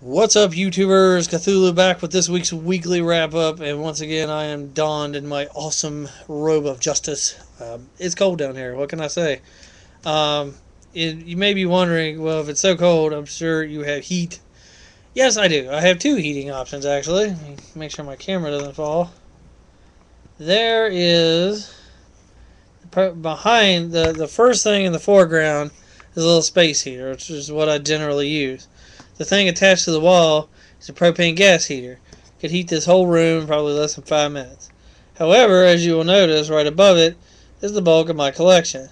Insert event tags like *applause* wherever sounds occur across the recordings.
What's up, YouTubers? Cthulhu back with this week's weekly wrap up, and once again, I am donned in my awesome robe of justice. Um, it's cold down here. What can I say? Um, it, you may be wondering, well, if it's so cold, I'm sure you have heat. Yes, I do. I have two heating options actually. Make sure my camera doesn't fall. There is behind the the first thing in the foreground is a little space heater, which is what I generally use. The thing attached to the wall is a propane gas heater. Could heat this whole room in probably less than five minutes. However, as you will notice, right above it is the bulk of my collection.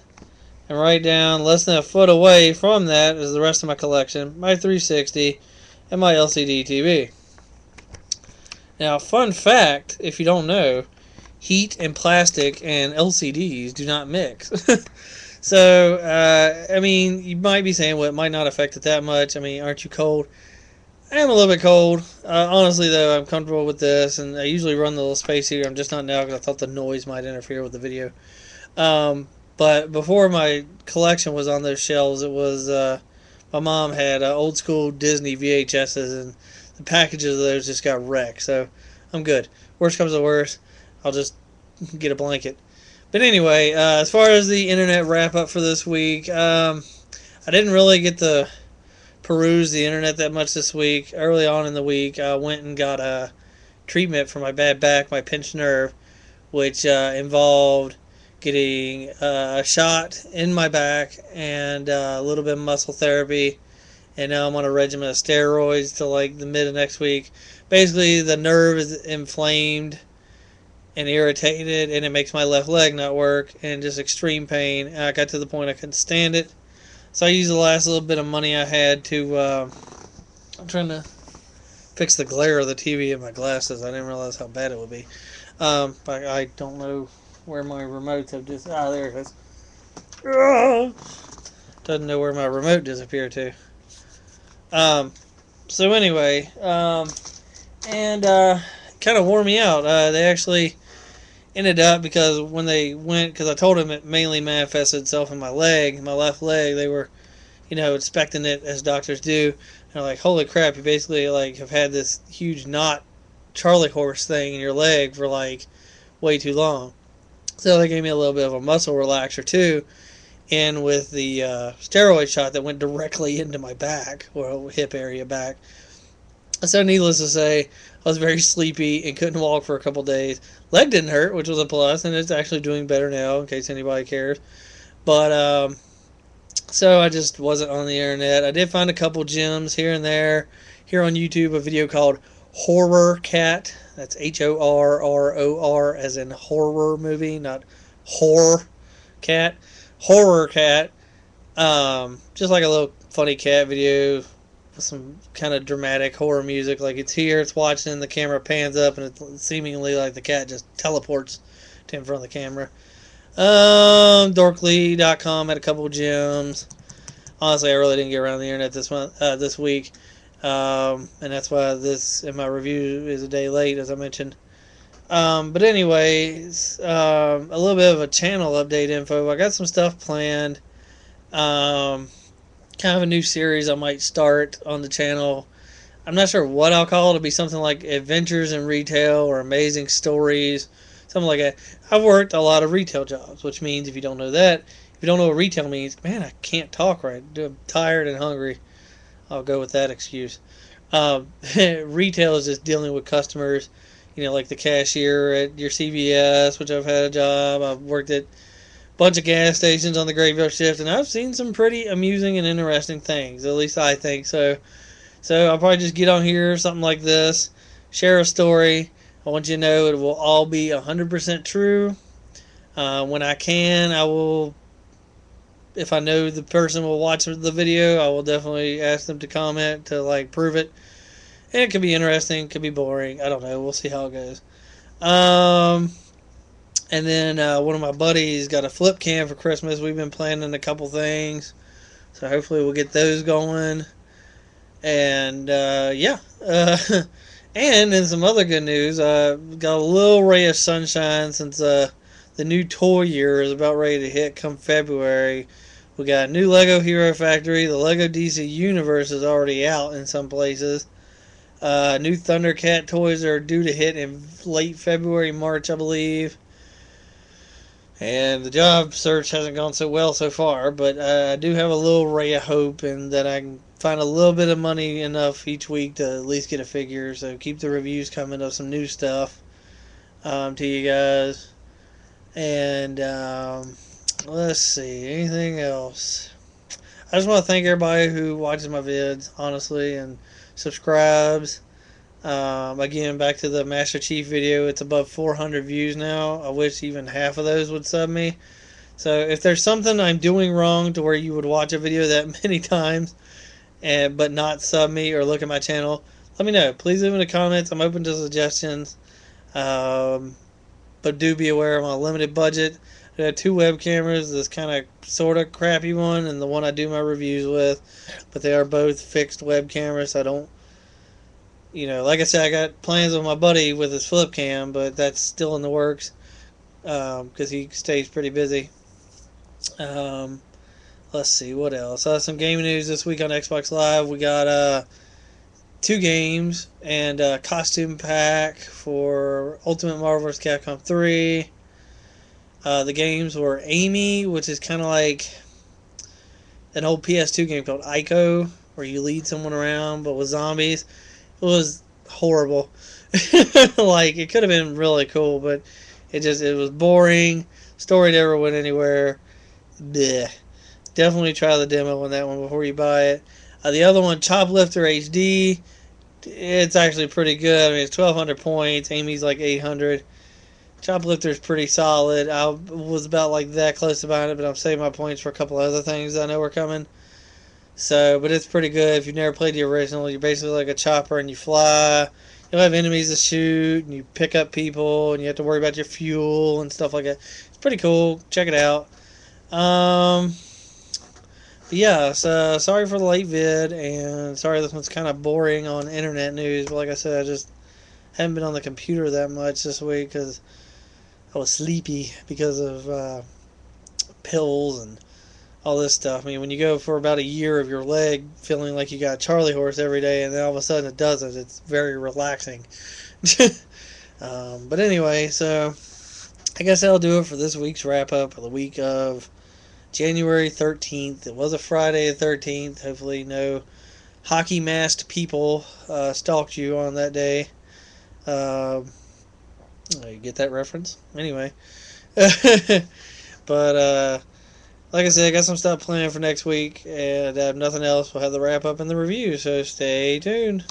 And right down, less than a foot away from that, is the rest of my collection, my 360 and my LCD TV. Now, fun fact, if you don't know, heat and plastic and LCDs do not mix. *laughs* So, uh, I mean, you might be saying, well, it might not affect it that much. I mean, aren't you cold? I am a little bit cold. Uh, honestly, though, I'm comfortable with this, and I usually run the little space heater. I'm just not now because I thought the noise might interfere with the video. Um, but before my collection was on those shelves, it was uh, my mom had uh, old school Disney VHSs, and the packages of those just got wrecked. So I'm good. Worst comes to worst, I'll just *laughs* get a blanket. But anyway, uh, as far as the internet wrap up for this week, um, I didn't really get to peruse the internet that much this week. Early on in the week, I went and got a treatment for my bad back, my pinched nerve, which uh, involved getting uh, a shot in my back and uh, a little bit of muscle therapy. And now I'm on a regimen of steroids till like the mid of next week. Basically, the nerve is inflamed and irritated, and it makes my left leg not work, and just extreme pain. And I got to the point I couldn't stand it, so I used the last little bit of money I had to. Uh, I'm trying to fix the glare of the TV in my glasses. I didn't realize how bad it would be. Um, I, I don't know where my remotes have just. Ah, there it is. Doesn't know where my remote disappeared to. Um, so anyway, um, and uh, kind of wore me out. Uh, they actually ended up because when they went, because I told them it mainly manifested itself in my leg, my left leg. They were, you know, inspecting it as doctors do. And they're like, "Holy crap! You basically like have had this huge knot, Charlie horse thing in your leg for like way too long." So they gave me a little bit of a muscle relaxer too, and with the uh, steroid shot that went directly *laughs* into my back or hip area back. So needless to say, I was very sleepy and couldn't walk for a couple days. Leg didn't hurt, which was a plus, and it's actually doing better now, in case anybody cares. But um, so I just wasn't on the internet. I did find a couple gems here and there. Here on YouTube, a video called Horror Cat. That's H O R R O R, as in horror movie, not horror cat. Horror cat. Um, just like a little funny cat video some kind of dramatic horror music. Like it's here, it's watching, and the camera pans up, and it's seemingly like the cat just teleports to in front of the camera. Um, Dorkly.com had a couple gems. Honestly, I really didn't get around the internet this month, uh, this week, um, and that's why this in my review is a day late, as I mentioned. Um, but anyways, um, a little bit of a channel update info. I got some stuff planned. Um, kind of a new series I might start on the channel. I'm not sure what I'll call it. It'll be something like Adventures in Retail or Amazing Stories, something like that. I've worked a lot of retail jobs, which means if you don't know that, if you don't know what retail means, man, I can't talk right. I'm tired and hungry. I'll go with that excuse. Um, *laughs* retail is just dealing with customers, you know, like the cashier at your CVS, which I've had a job. I've worked at bunch of gas stations on the graveyard shift, and I've seen some pretty amusing and interesting things. At least I think so. So I'll probably just get on here, something like this, share a story. I want you to know it will all be 100% true. Uh, when I can, I will, if I know the person will watch the video, I will definitely ask them to comment to like prove it. And it could be interesting, could be boring. I don't know. We'll see how it goes. Um, and then uh, one of my buddies got a flip cam for Christmas. We've been planning a couple things, so hopefully we'll get those going. And uh, yeah, uh, *laughs* and then some other good news. Uh, got a little ray of sunshine since uh, the new toy year is about ready to hit come February. We got a new Lego Hero Factory. The Lego DC Universe is already out in some places. Uh, new Thundercat toys are due to hit in late February, March, I believe. And the job search hasn't gone so well so far, but uh, I do have a little ray of hope and that I can find a little bit of money enough each week to at least get a figure. So keep the reviews coming of some new stuff um, to you guys. And um, let's see, anything else? I just want to thank everybody who watches my vids, honestly, and subscribes. Um, again, back to the Master Chief video, it's above 400 views now. I wish even half of those would sub me. So if there's something I'm doing wrong to where you would watch a video that *laughs* many times, and but not sub me or look at my channel, let me know. Please leave in the comments. I'm open to suggestions. Um, but do be aware of my limited budget. I have two web cameras, this kind of sort of crappy one and the one I do my reviews with, but they are both fixed web cameras. So I don't, you know, like I said, I got plans with my buddy with his flip cam, but that's still in the works because um, he stays pretty busy. Um, let's see what else. Uh, some gaming news this week on Xbox Live. We got uh, two games and a costume pack for Ultimate Marvel vs. Capcom 3. Uh, the games were Amy, which is kind of like an old PS2 game called Ico, where you lead someone around but with zombies. Was horrible. *laughs* like it could have been really cool, but it just it was boring. Story never went anywhere. Bleh. Definitely try the demo on that one before you buy it. Uh, the other one, Choplifter HD, it's actually pretty good. I mean, it's 1,200 points. Amy's like 800. Choplifter's pretty solid. I was about like that close to buying it, but I'm saving my points for a couple other things I know are coming. So, but it's pretty good. If you've never played the original, you're basically like a chopper and you fly. You'll have enemies to shoot, and you pick up people, and you have to worry about your fuel and stuff like that. It's pretty cool. Check it out. Um, yeah, so sorry for the late vid, and sorry this one's kind of boring on internet news, but like I said, I just haven't been on the computer that much this week because I was sleepy because of uh, pills and all this stuff. I mean, when you go for about a year of your leg feeling like you got a Charlie horse every day, and then all of a sudden it doesn't, it's very relaxing. *laughs* um, but anyway, so I guess that'll do it for this week's wrap up of the week of January 13th. It was a Friday the 13th. Hopefully, no hockey masked people uh, stalked you on that day. Uh, you get that reference? Anyway. *laughs* but, uh, like I said, I got some stuff planned for next week, and I have nothing else. We'll have the wrap up and the review, so stay tuned.